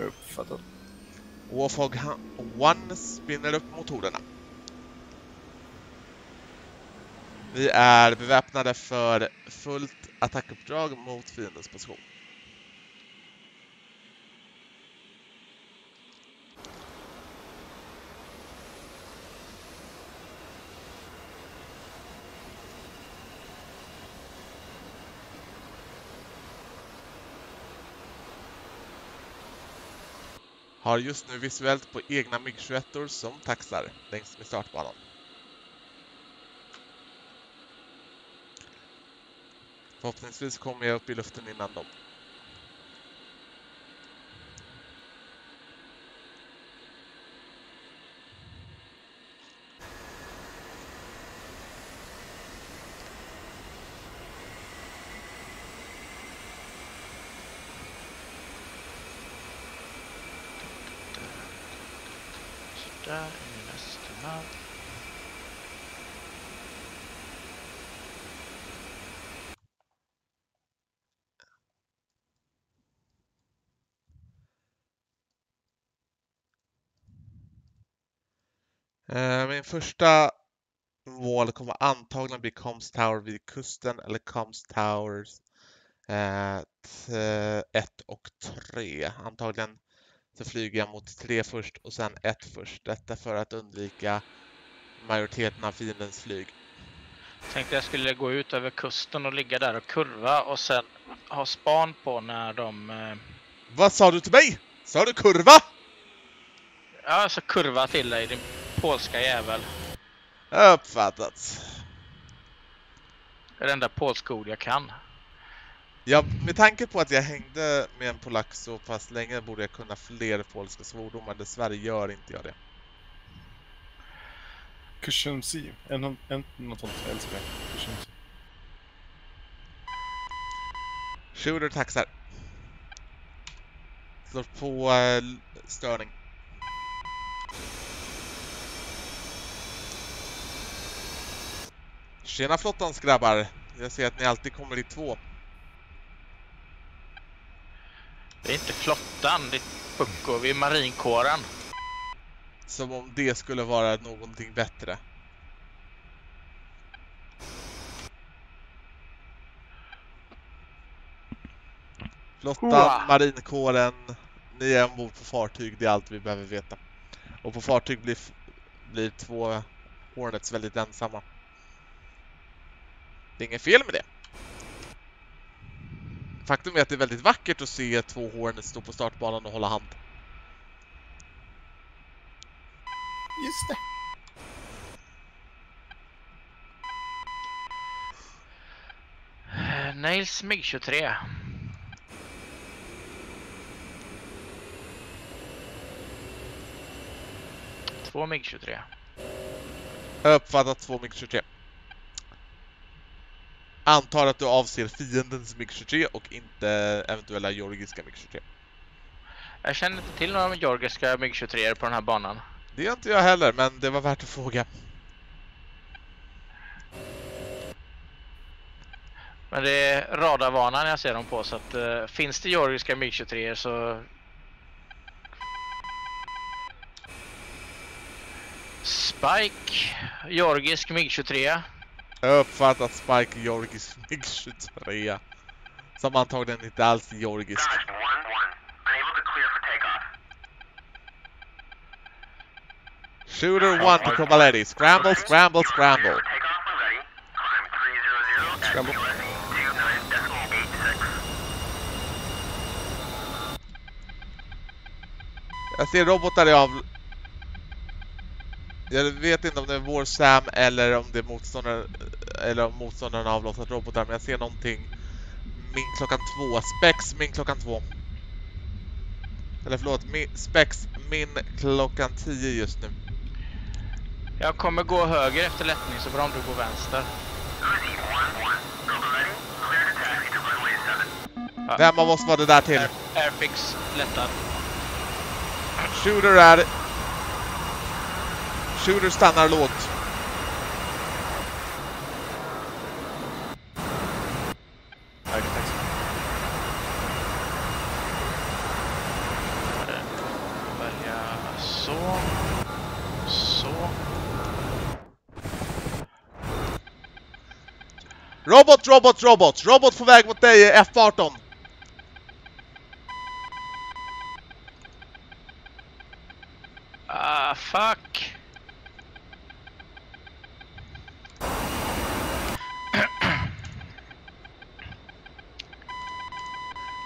Uppfattat. Warfog One spinner upp motorerna. Vi är beväpnade för fullt attackuppdrag mot fiendens position. Har just nu visuellt på egna MiG-21 som taxar längs med startbanan. Förhoppningsvis kommer jag upp i luften innan dem. Så där är nästa. Eh, min första mål kommer antagligen bli Coms Tower vid kusten eller Coms Towers 1 och 3. Antagligen så flyger jag mot 3 först och sen 1 först. Detta för att undvika majoriteten av fiendens flyg. Tänkte jag skulle gå ut över kusten och ligga där och kurva och sen ha span på när de... eh, Vad sa du till mig? Sa du kurva? Ja, alltså kurva till dig polska jävel. Uppfattat. Det är det enda polska ord jag kan. Ja, med tanke på att jag hängde med en polack så pass länge borde jag kunna fler polska svordomar. Dessvärre gör inte jag det. Kushumsi. En, en, något sånt. Jag älskar det. Kushumsi. Shooter taxar. Slår på eh, störning. Tjena flottans grabbar. Jag ser att ni alltid kommer i två. Det är inte flottan, det är pucko. Vi är marinkåren. Som om det skulle vara någonting bättre. Flottan, Hoa. marinkåren, ni är ombord på fartyg, det är allt vi behöver veta. Och på fartyg blir, blir två Hornets väldigt ensamma. Det är inget fel med det. Faktum är att det är väldigt vackert att se två Hornets stå på startbanan och hålla hand. Just det. Nails MiG-23. Två MiG-23. Jag har uppfattat två MiG-23. Antar att du avser fiendens MiG-23 och inte eventuella georgiska MiG-23. Jag känner inte till några georgiska MiG-23 på den här banan. Det gör inte jag heller, men det var värt att fråga. Men det är radarvarnan jag ser dem på så att eh, finns det georgiska MiG-23 så... Spike, georgisk MiG-23. Jag har uppfattat Spike georgisk MiG-23. Som antagligen inte alls är georgisk. Dodged 1-1. Unable to clear for takeoff. Shooter 1 to Cobaletti. Scramble, scramble, scramble. for takeoff when ready. Climb 300 at Scramble. QSE 29.86. Jag ser robotar i av... Jag vet inte om det är vår Sam eller om det är motståndare eller om motståndaren har avlossat robotar, men jag ser någonting min klockan två. Spex min klockan två. Eller förlåt, min, Spex min klockan tio just nu. Jag kommer gå höger efter lättning så bra om du går vänster. Uzi 1-1. Rover ready. Clear to taxi to runway 7. Ja. Vem av oss var det där till? Air, airfix lättad. Shooter är... Shooter stannar lågt. Robot, robot, robot! Robot på väg mot dig, F18! Ah, fuck.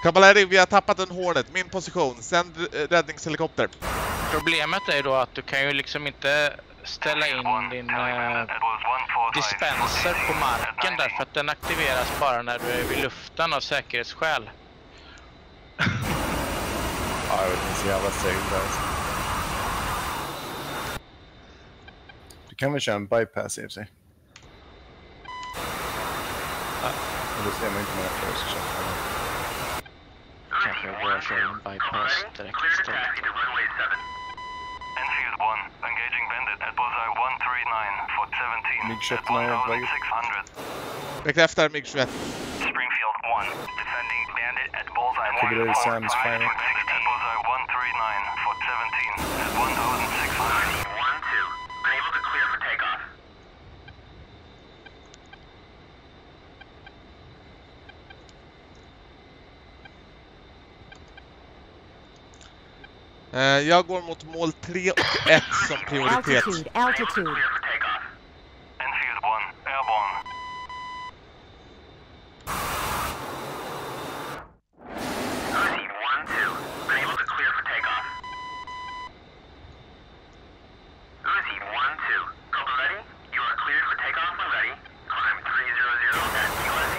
Kavalleri, vi har tappat en Hornet. Min position. Sänd eh, räddningshelikopter. Problemet är då att du kan ju liksom inte ställa in din eh, dispenser på marken därför att den aktiveras bara när du är vid luften av säkerhetsskäl. Ja, jag vet inte, så jävla segt alltså. Du kan väl köra en bypass i och för sig? Men då ser man inte många fler som kör. Russia and bypass that I can stop. Enfield 1, engaging bandit at bullseye 139 for 17. Mig 1600. Back left, Mig Springfield 1, defending bandit at bullseye 145. Jag går mot mål 3 och 1 som prioritet. Altitude, altitude. Clear for takeoff. Enfield 1, airborne. Uzi 1-2, unable to clear for takeoff. Uzi 1-2, copy ready. You are cleared for takeoff when ready. Climb 300 at USD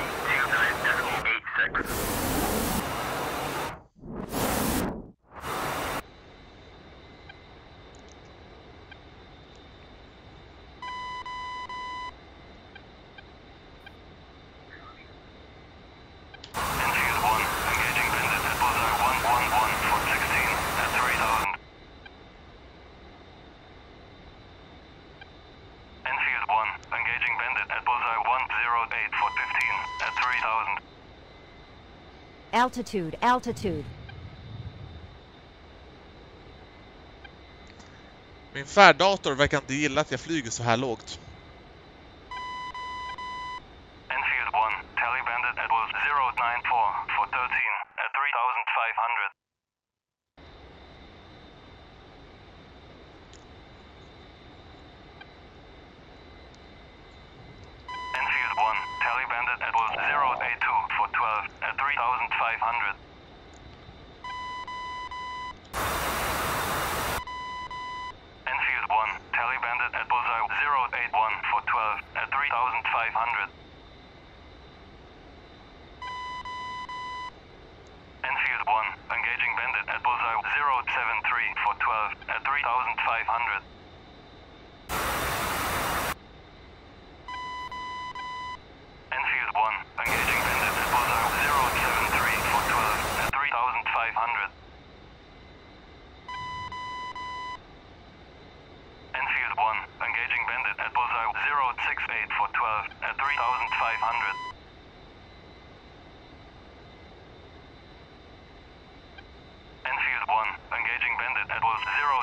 29.86. Enfield 1, engaging bandit at bullseye 111 for 16 at 3000. Enfield 1, engaging bandit at bullseye 108 for 15 at 3000. Altitude, altitude. Min färddator verkar inte gilla att jag flyger så här lågt.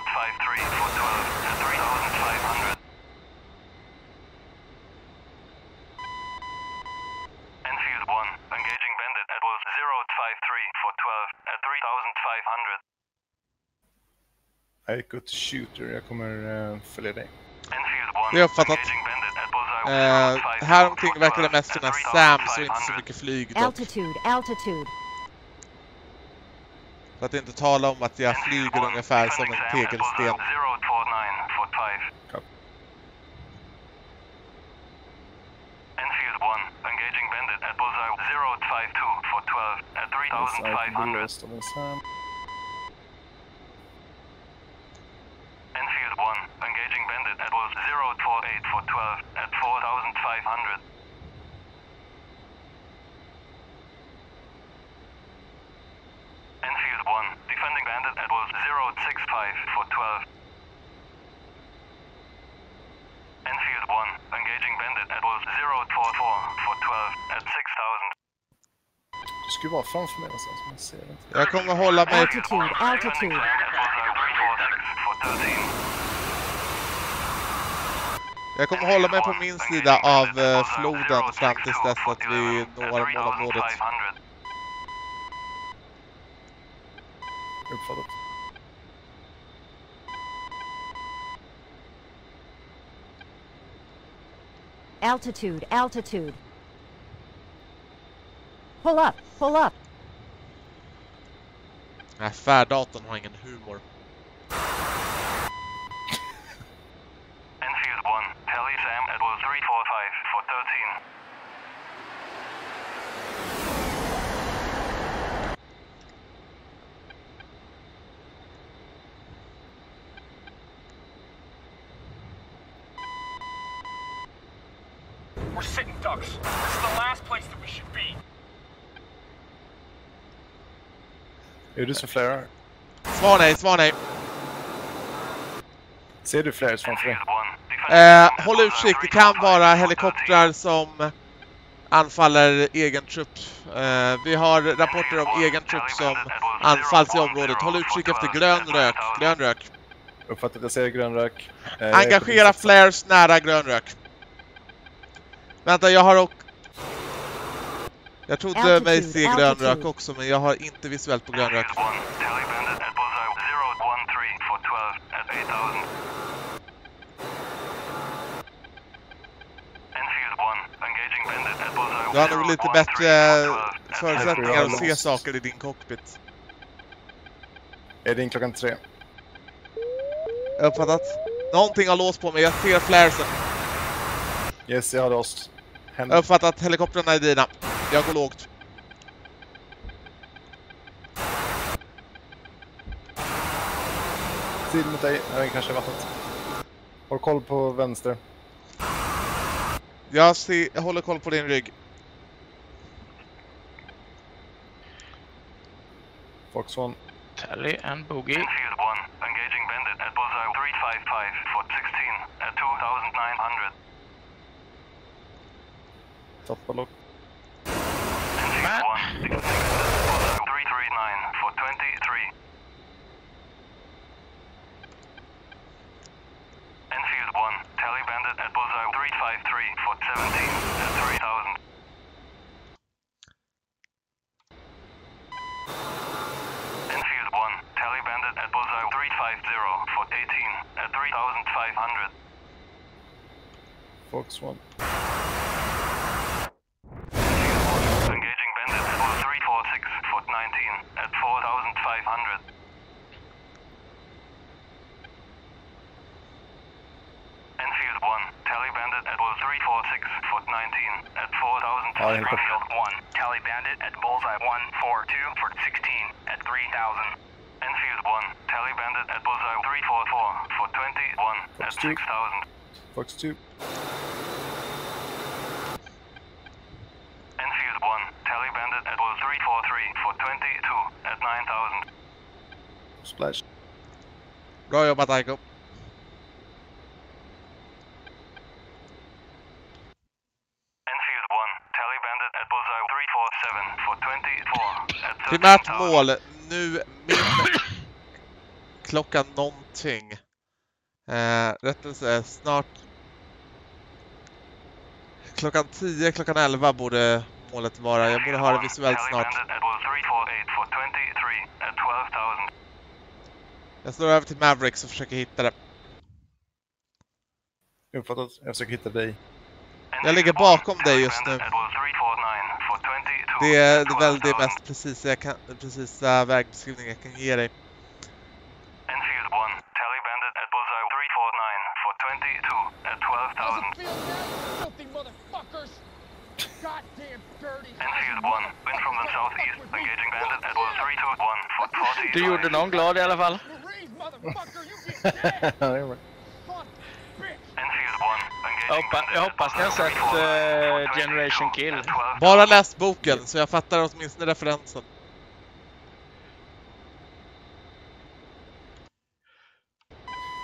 for 3,500. Engaging at for 12 at 3,500. Jag gick åt shooter, jag kommer uh, följa dig. Det har fattat. Uh, eh, här omkring verkar det mest finnas Sam, så inte så mycket flyg. Altitude, altitude. För att inte tala om att jag flyger ungefär som en tegelsten. Enfield 1, engaging bandit at bullseye 052 for 12 at Yes, I 3500. blåst av en Sam. Enfield 1, engaging bandit at was 048 for 12 at 4500. Enfield 1, defending bandit at was 065 for 12. Enfield 1, engaging bandit at was 044 for 12 at 6000. Du skulle vara framför mig någonstans, jag ser inte. Jag kommer hålla mig... Altitude, altitude. At bullseye 346 for 13. Jag kommer hålla mig på min sida av eh, floden fram tills dess att vi når målområdet. Uppfattat. Altitude, altitude. Pull up, pull up. Nej, färddatorn har ingen humor. Enfield 1, tally Sam at 345 for 13. We're sitting ducks. This is the last place that we should be. Är du som flarar? Svar nej, svar nej. Ser du flares framför dig? Eh, håll utkik, det kan vara helikoptrar som anfaller egen trupp. Eh, vi har rapporter om egen trupp som anfalls i området. Håll utkik efter grön rök, grön rök. Uppfattat, jag ser grön rök. Eh, Engagera flares nära grön rök. Vänta, jag har och... Jag trodde mig Altitude, se grön altitude. rök också, men jag har inte visuellt på grön rök. Enfield 1, tally bandit at bullseye 013 for 12 at 8000. Enfield 1, engaging bandit at bullseye Du har nog lite 013 bättre for 12 at förutsättningar att se saker i din cockpit. Är det in klockan tre? Uppfattat? Någonting har låst på mig, jag ser flaresen. Yes, jag har lost. Händer. Uppfattat, helikoptrarna är dina. Jag går lågt. Sid mot dig. Jag kanske vattnet. Håll koll på vänster. Jag, ser, jag håller koll på din rygg. Fox 1. Tally and Boogie. Enfield 1, engaging bandit at bullseye 355 for 16 at 2900. Tappa lock. 1. Engaging bandit at bull 346 for 19 at 4500. Enfield 1, tally bandit at bull 346 for 19 at 4000. Ja. Enfield 1, tally bandit at bullseye 142 for 16 at 3000. Enfield 1, tally bandit at bullseye 344 for 21 at Fox two. 6000. Fox 2. Splash. Bra jobbat Aiko. Enfield 1, tally bandit at bullseye 347 for 24 at Primärt 13,000. mål, nu min... Klockan någonting. Eh, rättelse, snart... Klockan 10, klockan 11 borde målet vara. Jag borde ha det visuellt snart. bandit at bull 348 for 23 at 12,000. Jag slår över till Mavericks och försöker hitta det. Uppfattat. Jag försöker hitta dig. Jag ligger bakom dig just nu. At bull 349 for 22 Det är väl det 12,000. mest precisa, jag kan, precisa vägbeskrivning jag kan ge dig. Enfield 1, tally bandit at bullseye 349 for 22 at 12,000. filthy motherfuckers! Goddamn dirty! Enfield 1, wind from the southeast, engaging bandit at bull 321 for 40. Du gjorde någon glad i alla fall. Marines, motherfucker, you get dead! Fuck, bitch! Enfield 1, engaging Jag hoppas, jag ni har sett eh, Generation Kill. Bara läst boken, så jag fattar åtminstone referensen.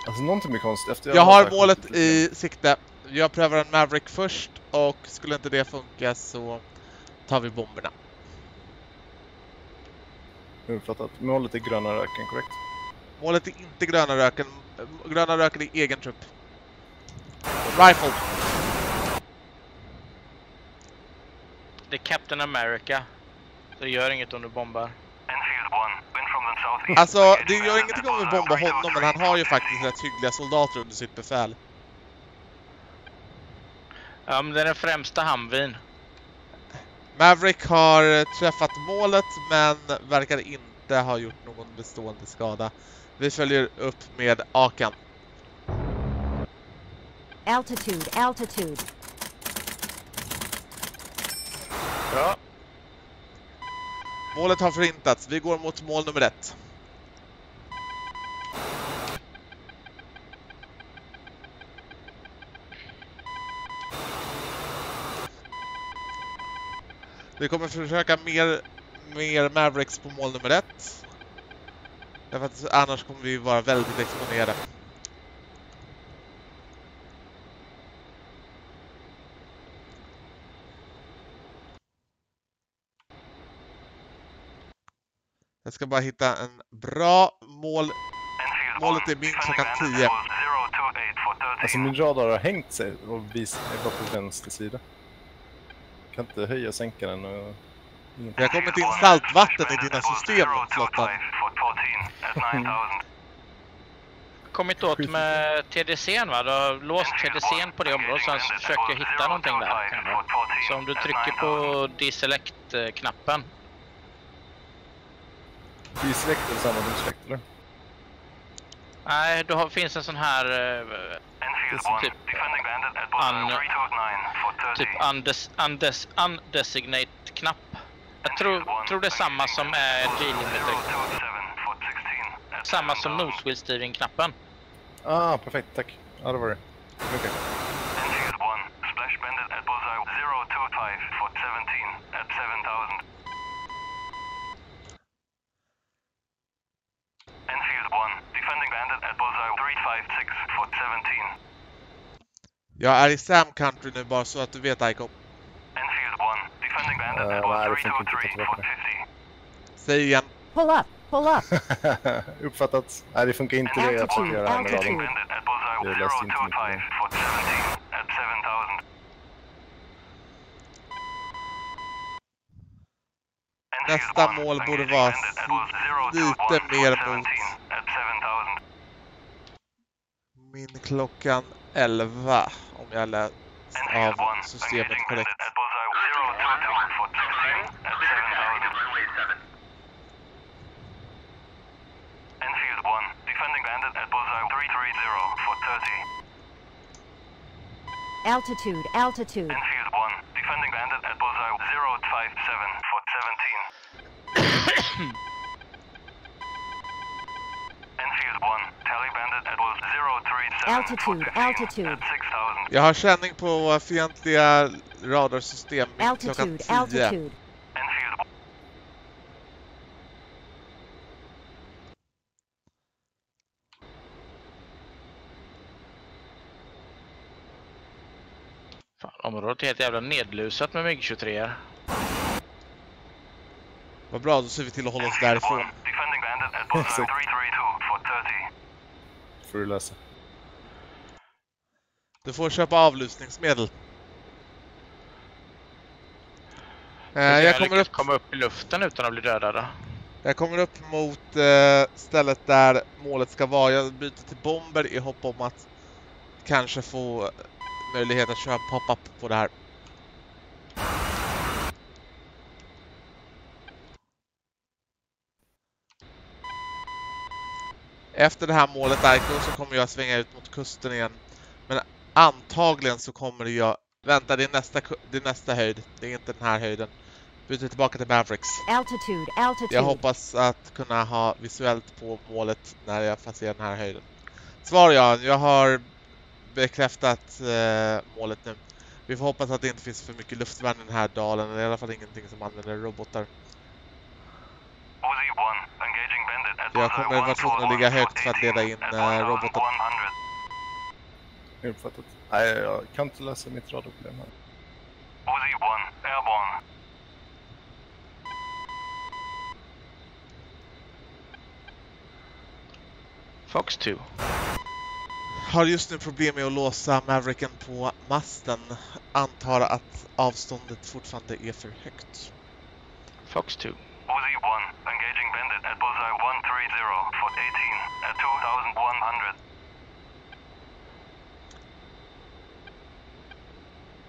Alltså någonting blir konstigt. Efter Jag har bara målet lite i sikte. Jag prövar en Maverick först och skulle inte det funka så tar vi bomberna. Uppfattat. Målet är gröna röken, korrekt? Målet är inte gröna röken. Gröna röken är egen trupp. Rifle. Det är Captain America. Så det gör inget om du bombar. Enfield 1, wind from the southeast. Alltså, det gör ingenting om vi bombar honom, men han har ju faktiskt rätt hyggliga soldater under sitt befäl. Ja, men det är den främsta Humveen. Maverick har träffat målet, men verkar inte ha gjort någon bestående skada. Vi följer upp med Akan. Altitude, altitude. Bra. Målet har förintats. Vi går mot mål nummer ett. Vi kommer försöka mer, mer Mavericks på mål nummer ett. Därför att annars kommer vi vara väldigt exponerade. Jag ska bara hitta en bra mål. Målet är minst klockan 10. Alltså min radar har hängt sig och visar mig bara på vänster sida. Kan inte höja och sänka den och... Vi har kommit in saltvatten i dina system, Zlatan. Kommit åt med TDC'n va? Du har låst TDC'n på det området så han försöker hitta någonting där. Så om du trycker på deselect-knappen. Släkt eller samma släkt eller? Nej, då finns en sån här eh, typ, un, typ undes, undes, undesignate-knapp. Jag tror, tror det är samma som är G-limiter. Samma som nosewheel steering-knappen. Ah, perfekt, tack. Ja, det var det. Okej. Enfield 1, splash bandit at bullseye 025 for 17 at 7000. Enfield 1, defending bandit at bullseye 356 for 17. Jag är i Sam Country nu bara så att du vet Aiko. Enfield 1, nej, det funkar inte 323 att ta for tillbaka 50. Säg igen. Pull up, pull up. Uppfattat. Nej, det funkar inte det jag försöker göra at bullseye Jag läste inte mycket om 025 for 17 at 7000. Nästa mål borde vara lite mer mot min klockan 11 om jag läst av systemet korrekt. Altitude, altitude. Enfield 1, defending bandit at bullseye 057 for 17. Enfield 1, tally bandit at was 037 for Altitude, 15 altitude. at 6000. Jag har känning på eh, fientliga radarsystem klockan Altitude, 10. altitude. Enfield området är helt jävla nedlusat med MiG-23. Vad bra, då ser vi till att hålla oss därifrån. 1, defending bandit at bullseye Exakt. 332 for 30. får du lösa. Du får köpa avlusningsmedel. Eh, jag, jag kommer upp, komma upp i luften utan att bli dödad. jag kommer upp mot eh, stället där målet ska vara. Jag byter till bomber i hopp om att kanske få möjlighet att köra pop-up på det här. Efter det här målet Aiko så kommer jag svänga ut mot kusten igen. Men antagligen så kommer jag... Vänta, det är nästa, det är nästa höjd. Det är inte den här höjden. Byter tillbaka till Mavericks. Altitude, altitude. Jag hoppas att kunna ha visuellt på målet när jag passerar den här höjden. Svar ja, jag har bekräftat eh, målet nu. Vi får hoppas att det inte finns för mycket luftvärn i den här dalen, eller i alla fall ingenting som använder robotar. Uzi 1, engaging bandit at Jag kommer vara tvungen att ligga högt för att leda in eh, roboten. 1100. Uppfattat. Nej, jag kan inte lösa mitt radarproblem här. Uzi 1, airborne. Fox 2. Har just nu problem med att låsa Mavericken på masten. Antar att avståndet fortfarande är för högt. Fox 2. Uzi 1, engaging bandit at bullseye 130 for 18 at 2100.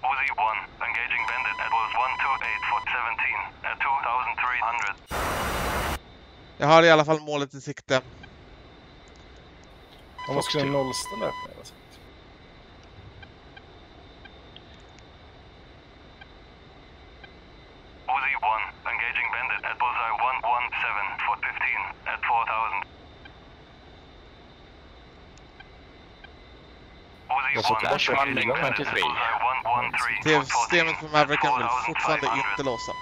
Uzi 1, engaging bandit at was 128 for 17 at 2300. Jag har i alla fall målet i sikte. Man måste kunna nollställa det. Alltså. Uzi 1, engaging bandit at bullseye 117 for 15 at 4000. Uzi Jag såg 1, Dash tillbaka 1 engaging bandit at 23. bullseye 113 for 14 TV-systemet på Mavericken vill at fortfarande 4500. inte låsa.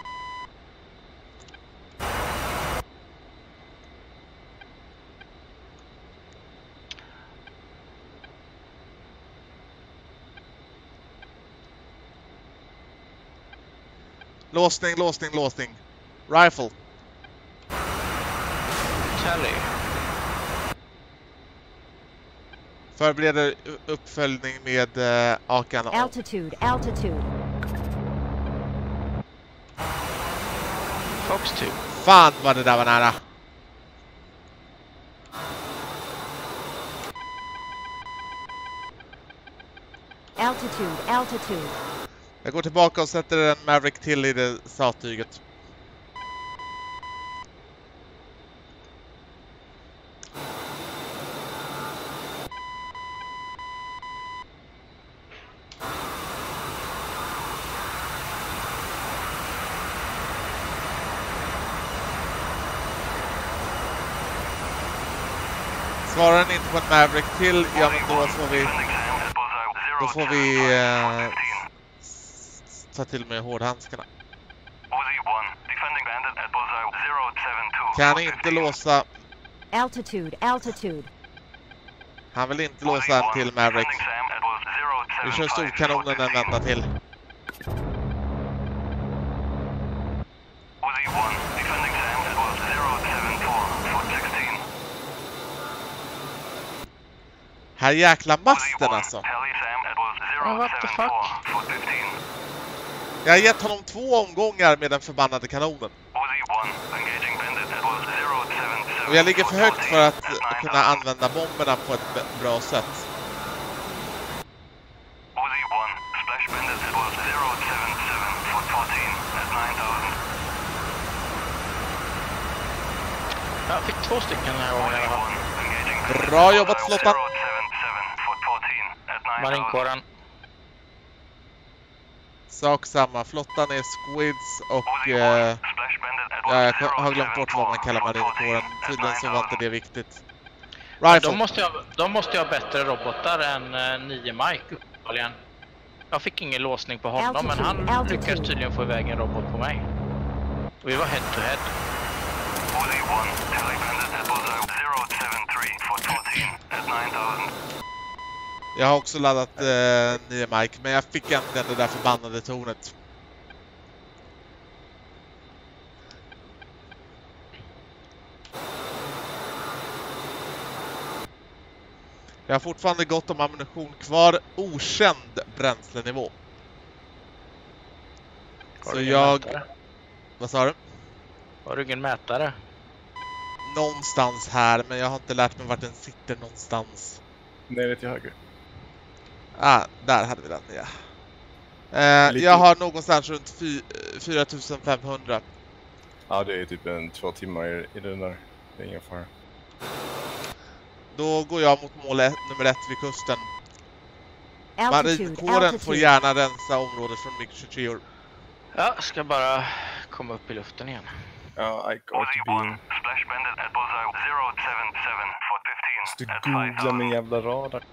Låsning, låsning, låsning. Rifle. Tally. Förbereder uppföljning med eh, Akan. Altitude, altitude. Fox 2. Fan vad det där var nära. Altitude, altitude. Jag går tillbaka och sätter en Maverick till i det sattyget. Svarar den inte på en Maverick till, ja men då får vi, då får vi eh, ta till med hårdhandskarna. Kan inte låsa, Altitude, altitude. han vill inte låsa en till Maverick. Vi kör storkanonen en vända till. Här jäkla masten alltså. Oh, what the fuck? Jag har gett honom två omgångar med den förbannade kanonen. Och jag ligger för högt för att kunna använda bomberna på ett bra sätt. Uzi 1, splash bandit at was 077 for 14 at 9000. Jag fick två stycken den här gången i alla fall. Bra jobbat flottan! 077 for 14 at 9000. Marinkåren. Sak samma, flottan är squids och... Uzi 1, Eh, ja, jag har glömt bort vad man 074 kallar marinkåren. 14 at Tydligen så var inte 9000. det viktigt. De Rifle! måste, ha, de måste ha bättre robotar än eh, 9 Mike uppenbarligen. Jag fick ingen låsning på honom men han Altitude, altitude. lyckades tydligen få iväg en robot på mig. Och vi var head to head. Uzi 1, tally bandit at was 073 for 14 at 9000. Jag har också laddat eh, 9 Mike, men jag fick äntligen det där förbannade tornet. Jag har fortfarande gott om ammunition kvar, okänd bränslenivå. Har Så jag... mätare? Vad sa du? Har du ingen mätare? Någonstans här, men jag har inte lärt mig vart den sitter någonstans. Nere till höger. Ah, där hade vi den, ja. Eh, Lite- jag har någonstans runt fy- 4500. Ja, det är typ en två timmar i, i den där. Det är ingen fara. Då går jag mot mål ett, nummer ett vid kusten. Marinkåren får gärna rensa området från MiG-23. Ja, ska bara komma upp i luften igen. Ja, Ike Uzi RTB. 1, splash bandit at bullseye 077 for 15 Måste googla 5000. min jävla radar.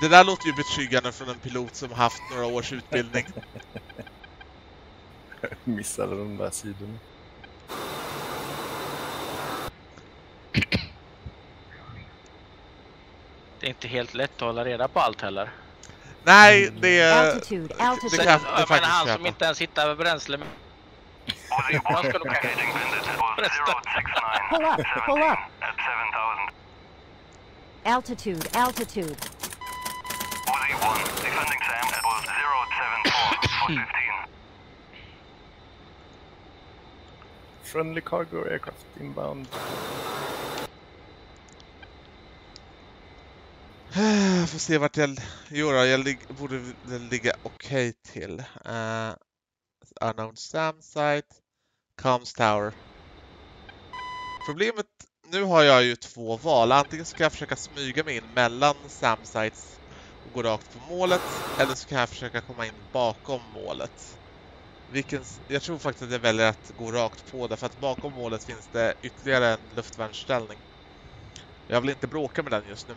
Det där låter ju betryggande från en pilot som haft några års utbildning. Missade de där sidorna. Det är inte helt lätt att hålla reda på allt heller. Nej, det... Altitude, Det altitude. kan det jag menar han som inte ens hittar bränsle. Uzi 1, Han ska nog. 069 Pull up, pull up. Altitude, altitude. Uzi 1, defending Sam was 074 for 15. Friendly cargo aircraft inbound. Eh, får se vart jag... Jo då, jag lig, borde väl ligga okej till. Uh, unknown SAM site. Comms Tower. Problemet... Nu har jag ju två val. Antingen ska jag försöka smyga mig in mellan SAM sites och gå rakt på målet. Eller så kan jag försöka komma in bakom målet. Vilken, jag tror faktiskt att jag väljer att gå rakt på därför att bakom målet finns det ytterligare en luftvärnsställning. Jag vill inte bråka med den just nu.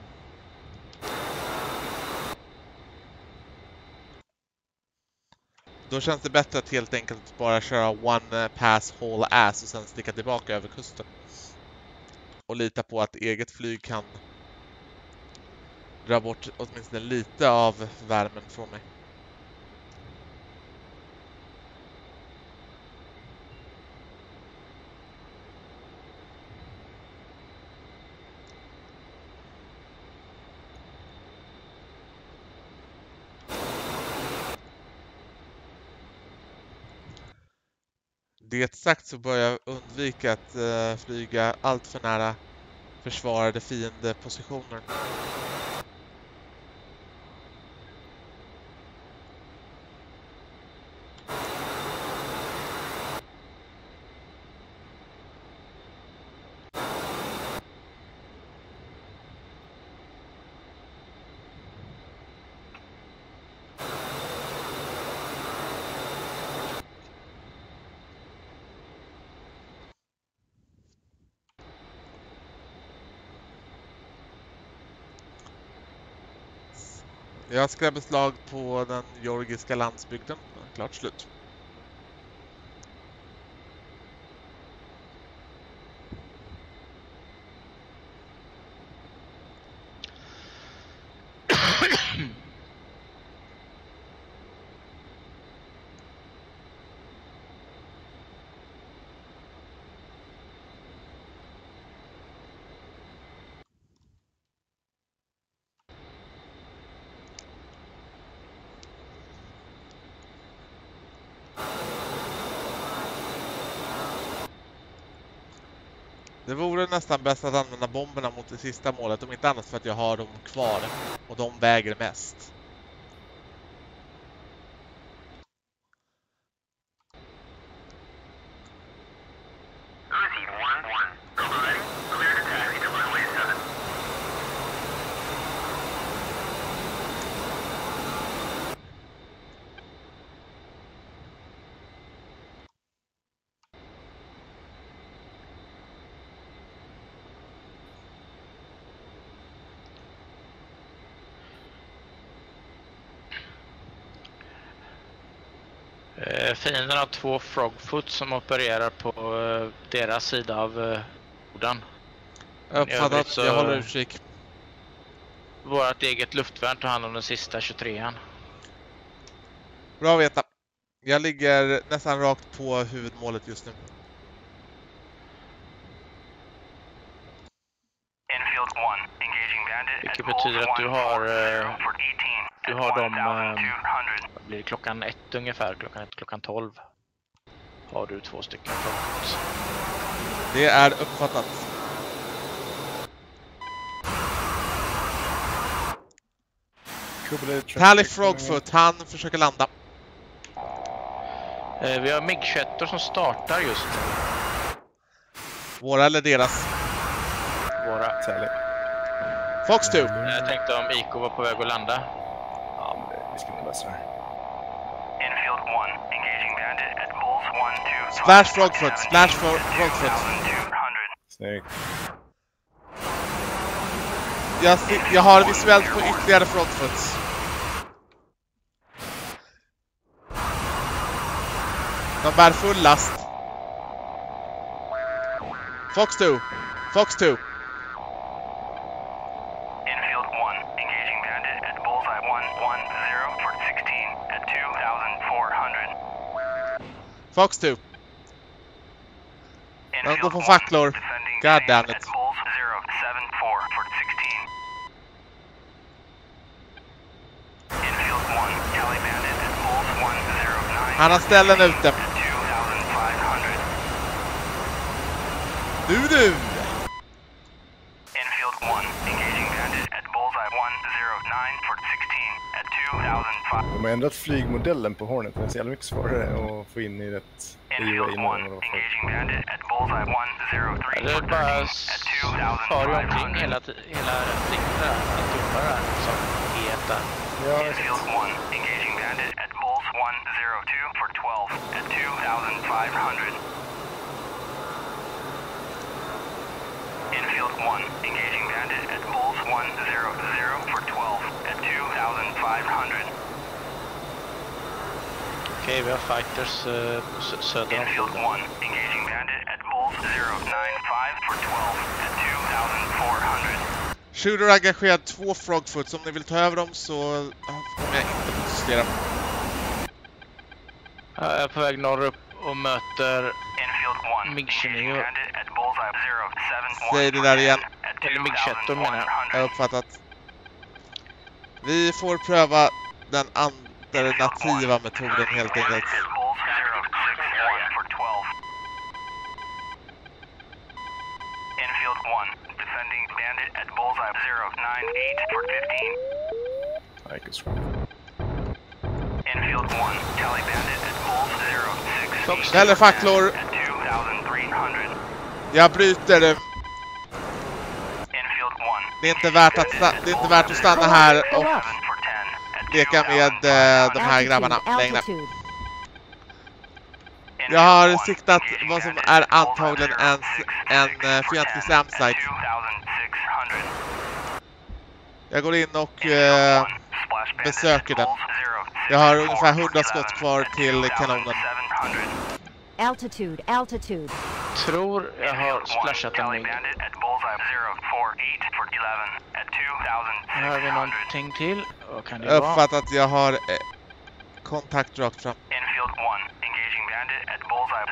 Då känns det bättre att helt enkelt bara köra one pass whole ass och sen sticka tillbaka över kusten. Och lita på att eget flyg kan dra bort åtminstone lite av värmen från mig. Det sagt så bör jag undvika att uh, flyga allt för nära försvarade fiendepositioner. Jag skrämmer slag på den georgiska landsbygden. Klart slut. Det vore nästan bäst att använda bomberna mot det sista målet, om inte annat för att jag har dem kvar. Och de väger mest. Uzi 1, climb, clear to taxi to runway 7. Fienden har två Frogfoot som opererar på eh, deras sida av eh, jorden. Jag så- jag håller utkik. Vårt eget luftvärn tar hand om den sista 23an. Bra att veta. Jag ligger nästan rakt på huvudmålet just nu. Infield 1, engaging bandit at Vilket betyder att du har, 140 eh, for 18 du har dem, 1200. Vad blir det? Klockan ett ungefär, klockan ett, klockan 12. Har du två stycken Frogfoot. Det är uppfattat. Tally Frogfoot, han försöker landa. Eh, vi har MIG-21 som startar just nu. Våra eller deras. Våra. Tally. Fox 2. Jag tänkte om IK var på väg att landa. Ja, men det, vi ska nog lösa det. Infield 1, engaging bandit at Bulls 1 2. Splash Frogfoot, splash Fro- Frogfoot. 2200. Snyggt. Jag, se- jag har visuellt på ytterligare Frogfoots. De bär full last. Fox 2. Fox 2. Fox 2. Jag går på facklor. God damn it. Han har ställen ute. Du, du! De har ändrat flygmodellen på Hornet. Det är så jävla mycket svårare att få in i rätt Infield AUA 1, nu än vad det var förut. engaging bandit at bullseye 103 Det är 13 bara at far ju omkring 2,500. hela, hela flickren där. Alltihopa där som E1 där. Ja, Infield 1, engaging bandit at bulls 102 for 12 at 2,500. Infield 1, engaging bandit at bulls 100 for 12 at 2,500. Okej, vi har fighters uh, söder om Infield floden. 1, engaging bandit at bulls 095 for 12 at 2,400. Shooter har engagerat två Frogfoot, så om ni vill ta över dem så kommer jag inte protestera. Jag är på väg norrut och möter Infield 1, Mig engaging 29. bandit at bullseye 071 Säg det där igen. Eller Mig 21 menar jag. Jag har uppfattat. Vi får pröva den alternativa metoden helt enkelt. Bulls 061 for 12. Infield 1, defending bandit at bullseye 098 for 15. I could screw. Infield 1, tally bandit at bulls 060 Fox. Ställer facklor. at 2,300. Jag bryter. Infield 1. Det är inte värt att, sta- det är inte värt att stanna här och leka med eh, de här grabbarna längre. Jag har siktat vad som är antagligen en, en eh, fientlig SAM-site. Jag går in och eh, besöker den. Jag har ungefär 100 skott kvar till kanonen. Altitude, altitude. Tror jag har splashat en MIG. Här har vi någonting till. Vad kan det vara? uppfattat att jag har eh, kontakt rakt fram. Infield 1, engaging bandit at bullseye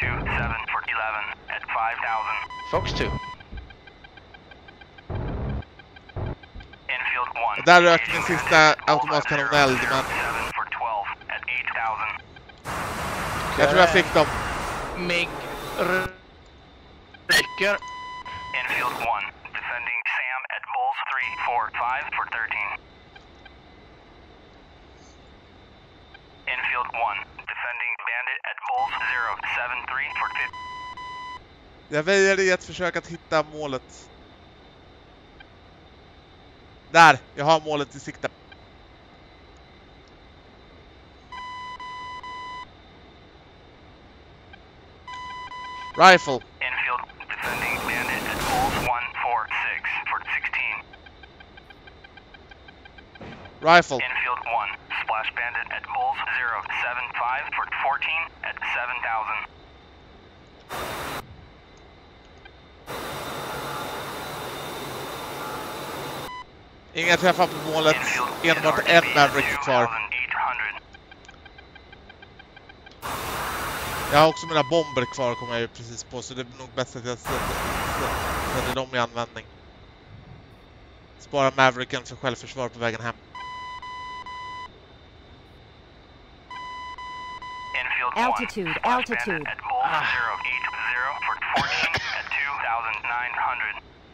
027 for 11 at 5,000. Fox 2. Infield 1. Där rök min sista automatkanoneld, men 7 for 12 at 8,000. jag tror jag fick dem. MIG r- ryker. Infield 1, 345 for 13. Infield 1, defending bandit at bulls 073 for 15. Jag väjer i ett försök att hitta målet. Där! Jag har målet i sikte. Rifle. Infield, defending Rifle. Infield 1, splash bandit at bulls 075 for 14 at 7,000. Inga träffar på målet. Enbart en Maverick kvar. 2,800. Jag har också mina bomber kvar kommer jag ju precis på så det är nog bäst att jag sätter dem i användning. Spara Mavericken för självförsvar på vägen hem. Infield 1, Altitude, splash altitude. bandit at bulls Ah. 080 for 14 at 2,900.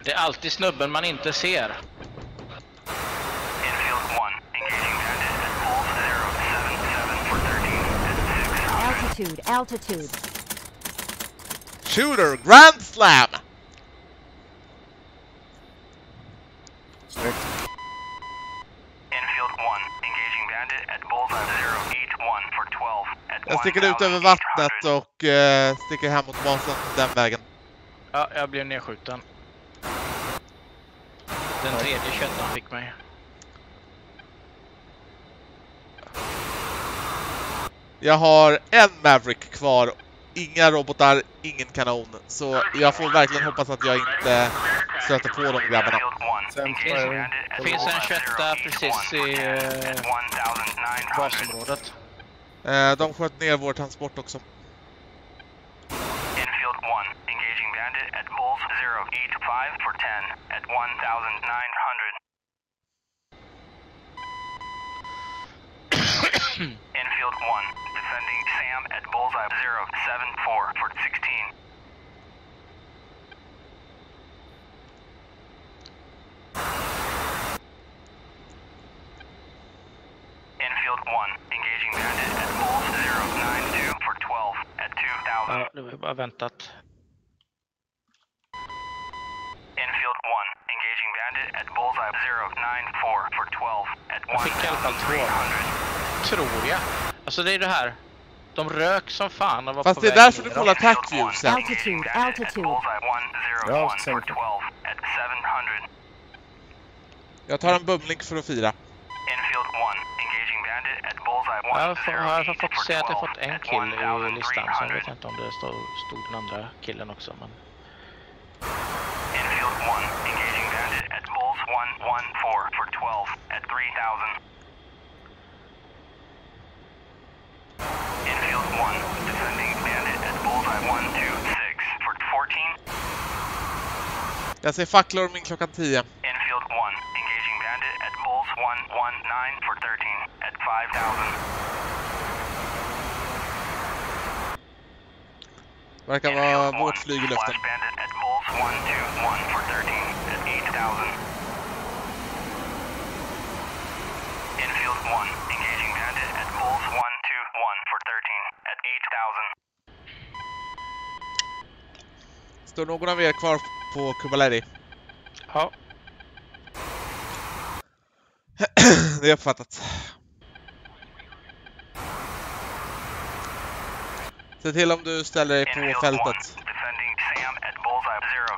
Det är alltid snubben man inte ser. Infield 1, engaging bandit at bulls 077 for 13 at 600. Altitude, altitude. Shooter Grand Slam! Snyggt. Infield 1, engaging bandit at bullseye 081 for 12 at Jag sticker ut över vattnet och eh, sticker hem mot basen den vägen. Ja, jag blev nedskjuten. Den tredje 21 fick mig. Jag har en Maverick kvar. Inga robotar, ingen kanon. Så jag får verkligen hoppas att jag inte stöter på de grabbarna. Sen Finns, det finns en 21 precis i eh, basområdet. Eh, de sköt ner vår transport också. Infield 1, engaging bandit at bulls 085 for 10 at 1,900. Infield Infield 1, defending Sam at bullseye 074 for 16. Det var bara väntat. Infield 1, engaging bandit at bullseye 094 for 12 at Jag fick i alla fall två. 1300. Tror jag. Alltså det är det här. De rök som fan och var Fast på det är därför du neråt. får attack view sen. Altitude, altitude. Bullseye 101 Ja, for sänk. 12 at 700. Jag tar en bumling för att fira. Infield 1, engaging bandit at bullseye Jag har, fått, jag har 108 fått for se att jag 12 fått en kill i listan. Sen 1300. vet jag inte om det stod, stod den andra killen också. Men... Infield 1, engaging bandit at bulls 114 for 12 at 3000. Infield 1, defending bandit at bullseye 126 for 14. Jag ser facklorming klockan 10. 6119 for 13 at 5000. Verkar vara vårt flyg i luften. Infield 1, engaging bandit at Bulls 121 for 13 at 8000. Står någon av er kvar på Kubaleri? Ja. Det är uppfattat. Se till om du ställer dig på Infield 1, fältet.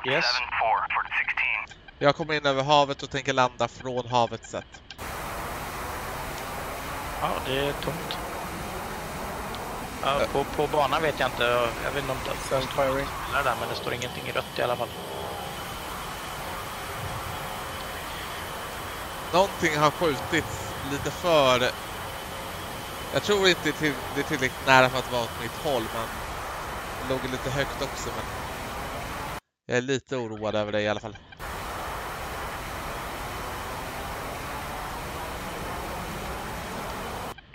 Yes. 074 for 16. Jag kommer in över havet och tänker landa från havet sett. ja det är tomt. Ja, på, på banan vet jag inte. Jag vet inte om det står där, men det står ingenting i rött i alla fall. Någonting har skjutits lite för... Jag tror inte det är till- det är tillräckligt nära för att vara åt mitt håll, men det låg lite högt också. Men jag är lite oroad över det i alla fall.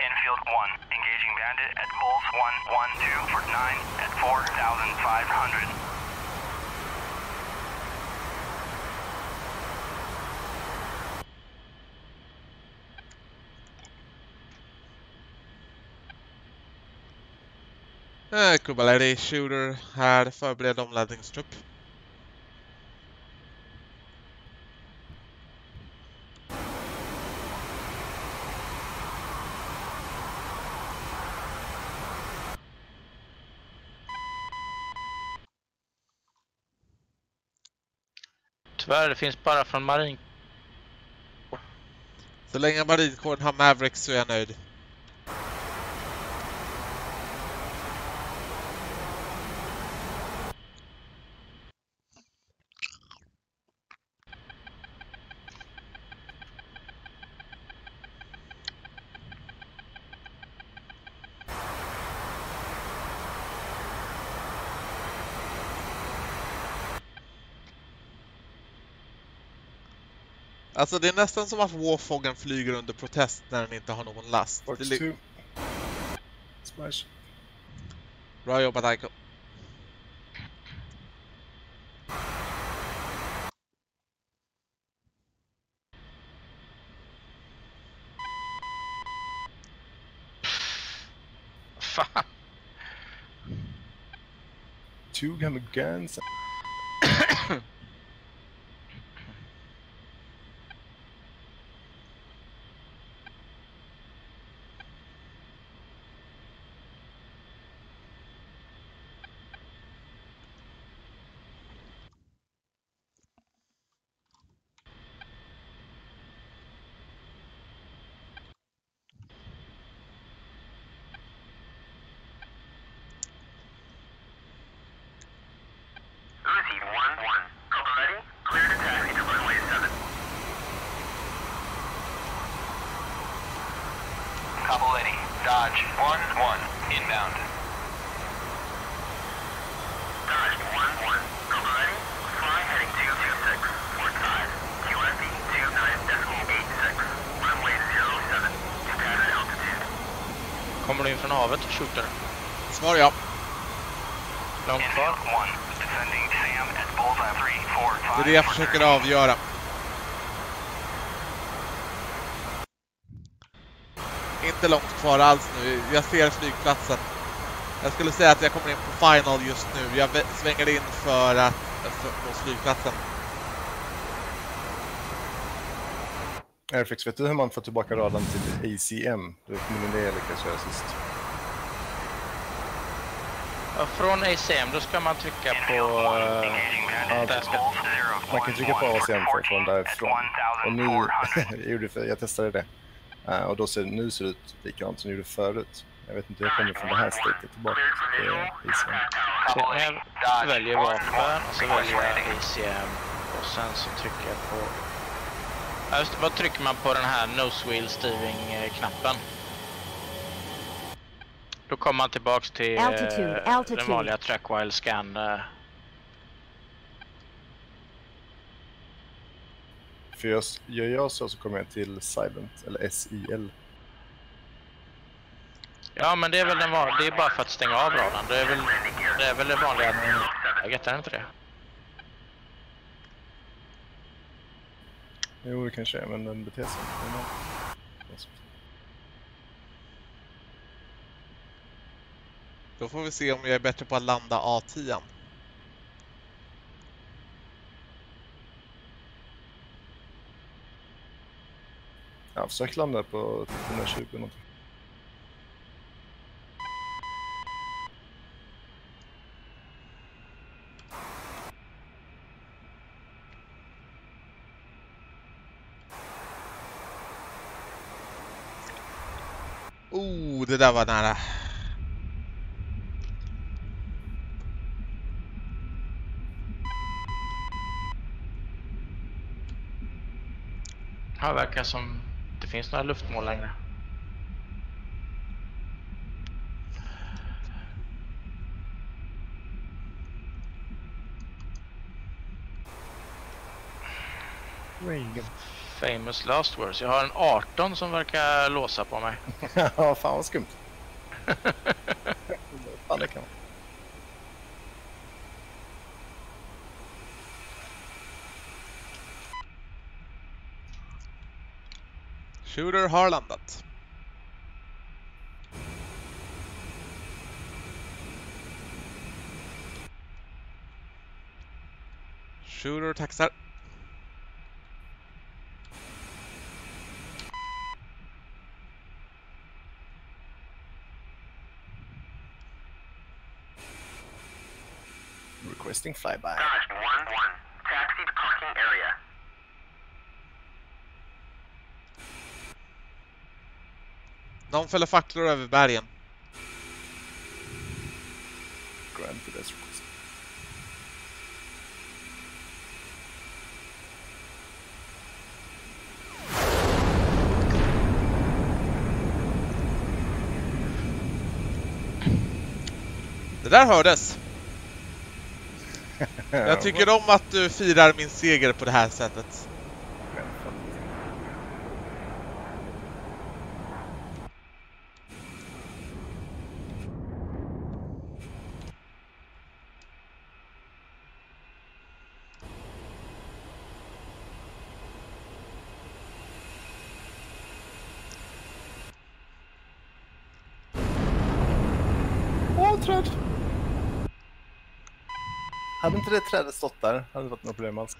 Infield 1, engaging bandit at bulls 112 for 9 at 4500. Eh, Kubaleri Shooter här, förbered omladdningstrupp. Tyvärr, det finns bara från marin. Så länge marinkåren har Mavericks så är jag nöjd. Alltså det är nästan som att Warfoggen flyger under protest när den inte har någon last. Box Det 2. Smash. Bra jobbat Aiko. Fan. Two have guns. Uzi 1-1. Cover ready. Clear to taxi to runway 7. Cabo ready. Dodge 1-1. Inbound. Dodge 1-1. Cover ready. Fly heading 226. Port side. QFE 29.86. Runway 07. To pattern altitude. Kommer du från havet, shooter. Svar ja. Långt kvar. Infield 1, descending Sam at bullseye 3, 4, 5. Det är det jag försöker avgöra. Inte långt kvar alls nu. Jag ser flygplatsen. Jag skulle säga att jag kommer in på final just nu. Jag vä- svänger in för att mot flygplatsen. Airfix, vet du hur man får tillbaka radarn till ACM? Det kommer ni det lyckas göra sist. Ja, från ACM, då ska man trycka på... ska, man kan trycka på ACM för att få den därifrån. Och nu, jag, för, jag testade det. Eh, och då ser, nu ser det ut likadant som det gjorde förut. Jag vet inte, jag kommer från det här statet tillbaka till ACM. så jag väljer vapen och så väljer jag ACM och sen så trycker jag på... Ja, just vad trycker man på den här nose wheel steering-knappen? Då kommer man tillbaks till eh, Altitude, altitude. den vanliga track while scan. eh. För jag, gör jag så så kommer jag till Silent, eller SIL. Ja, men det är väl den van- det är bara för att stänga av radarn. Det är väl det, är väl det vanliga läget, är det inte det? Jo, det kanske är, men den beter sig inte. Då får vi se om jag är bättre på att landa A10. Ja, försök landa på 120 någonting. Oh, det där var nära. Det verkar som finns några luftmål längre. Famous last words. Jag har en 18 som verkar låsa på mig. Ja, fan vad skumt. fan, det kan vara. Shooter har landat. Shooter taxar. Requesting flyby. Någon fäller facklor över bergen. Granted as requested. Det där hördes. Jag tycker om att du firar min seger på det här sättet. Träd! Hade inte det trädet stått där hade det varit något problem alls.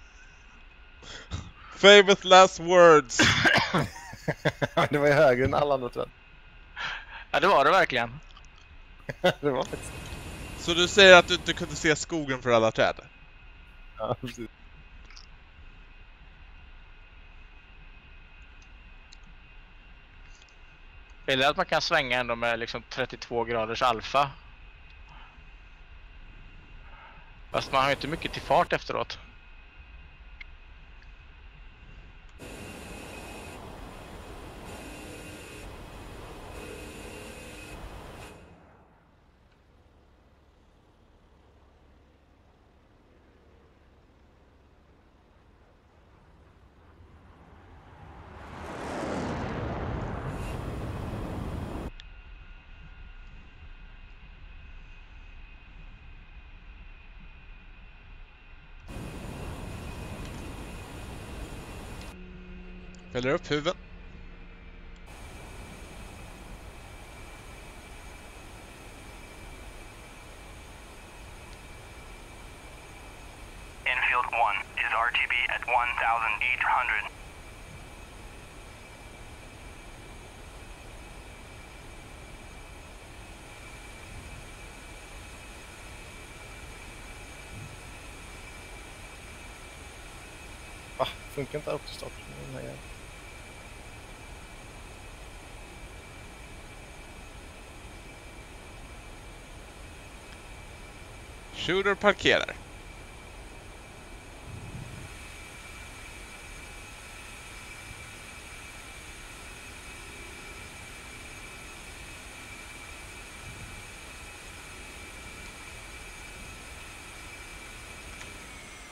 Famous last words. det var ju högre än alla andra träd. Ja, det var det verkligen. det var faktiskt Så du säger att du inte kunde se skogen för alla träd? ja, precis. Eller att man kan svänga ändå med liksom 32 graders alfa. Fast man har ju inte mycket till fart efteråt. Fäller upp huven. Infield 1 is RTB at 1,800. Va? Funkar inte autostart? Shooter parkerar.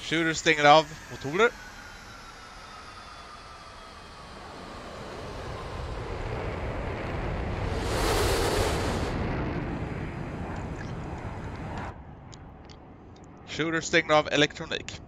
Shooter stänger av motorer. Shooter stänger av elektronik.